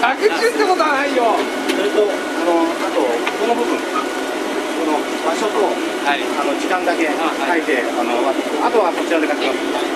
110ってことはないよ。それとあのあとこの部分。この場所と、はい。あの時間だけ書いてあ,、のあとはこちらで書きます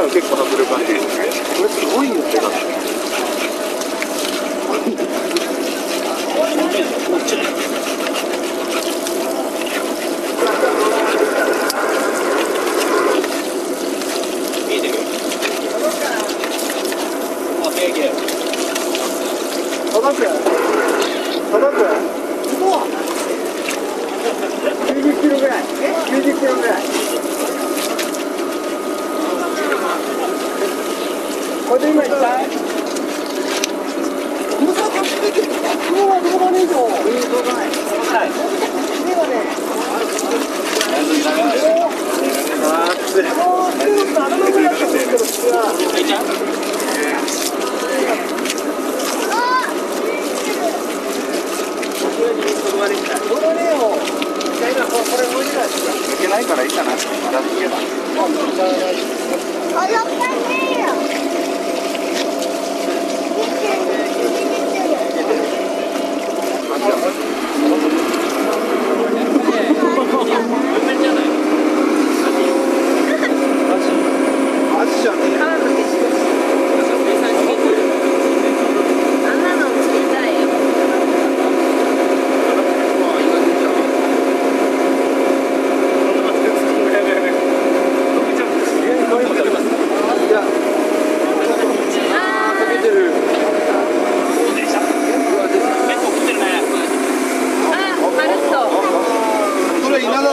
これは結構迫力あるね。これすごいよ手が届く届く90キロぐらい90キロぐらいこれで今いったい。重さが出てて今日は動画ねえぞ動画ない動画ない目がねあーついもう手の頭ぐらいだと思うけど普通は動画ねえよじゃあ今これ無理だ抜けないからいいかなまだ抜けばあやっぱりよマジじゃねえあんなのつけたいよいやあかけてるあマルットそれ稲田だ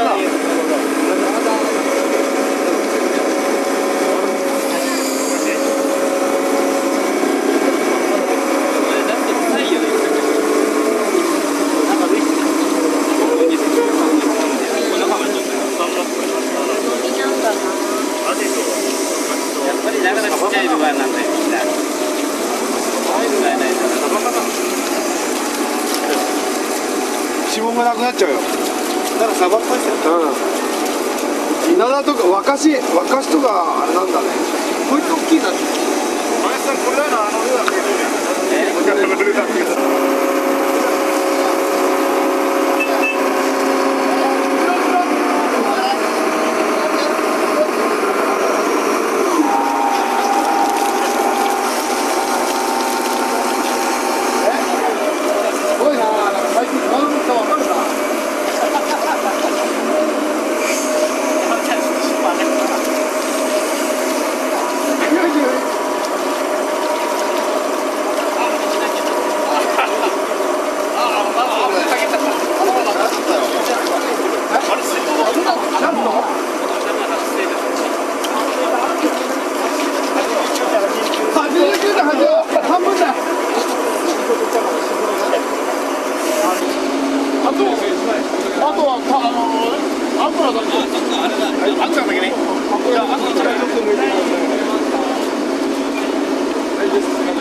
やっぱりなかなかちっちゃいルアーなんだよみんな指紋がなくなっちゃうよだからサバっぽいですようん稲田とか若し若しとかあれなんだねこいつ大きいな林さんこれだなあのルアーすあとはあのアクラだけあんただけね。じゃああんただけちょっと向いてください大丈夫です